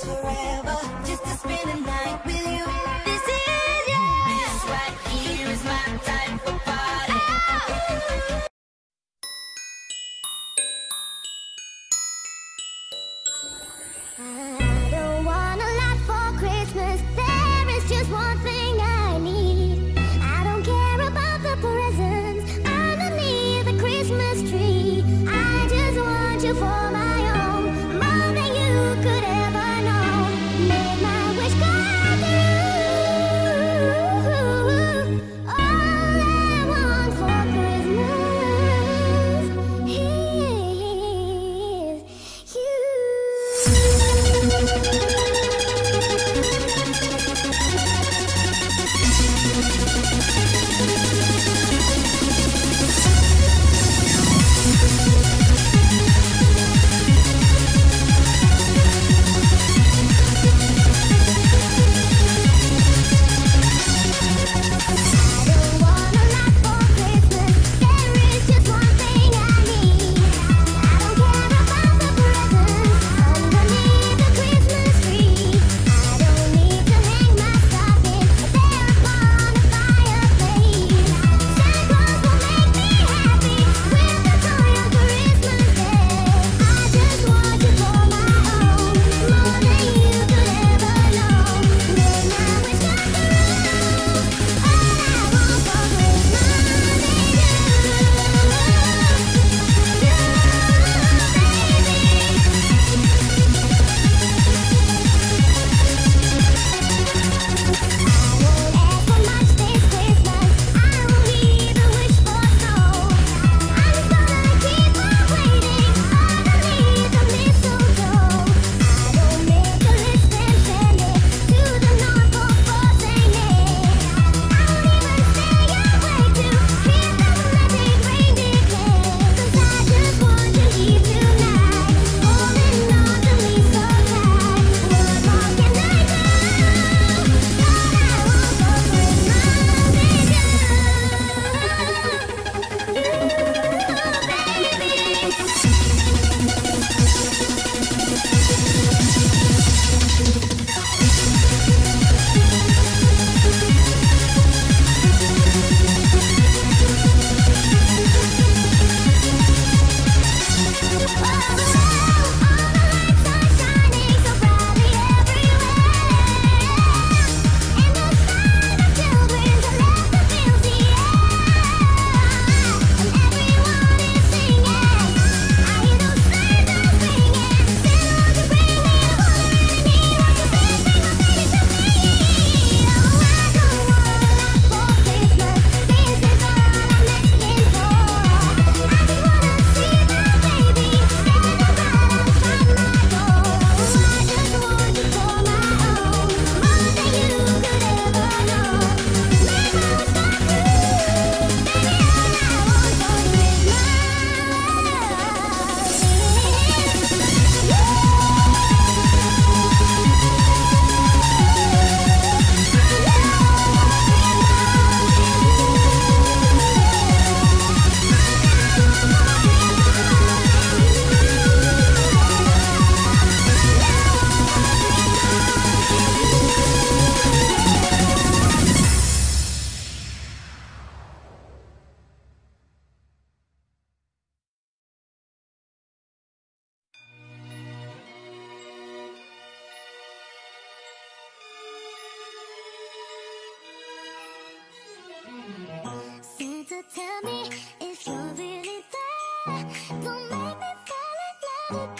Just to spend a night with 誰か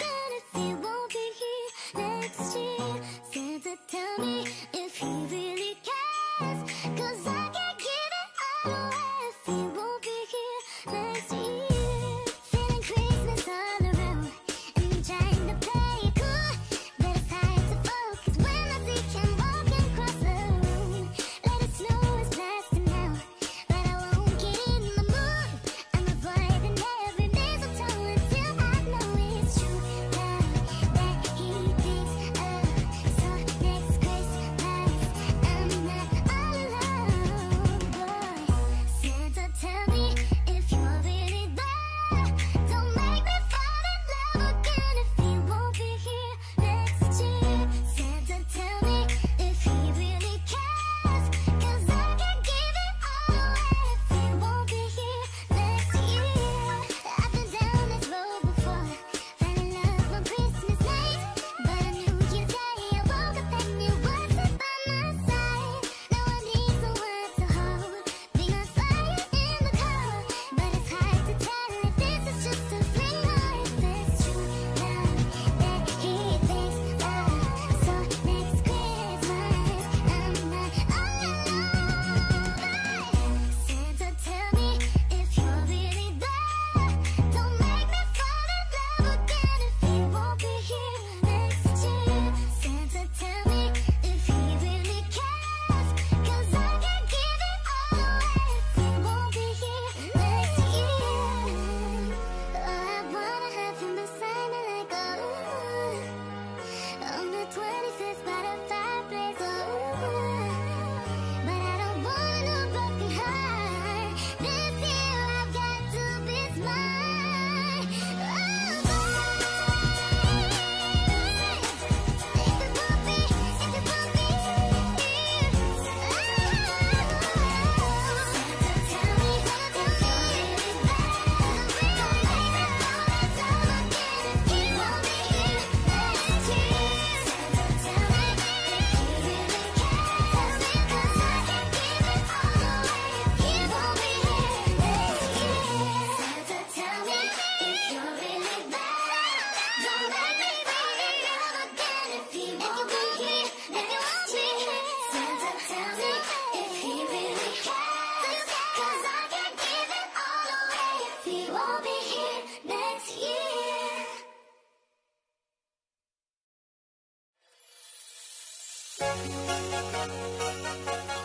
Thank you.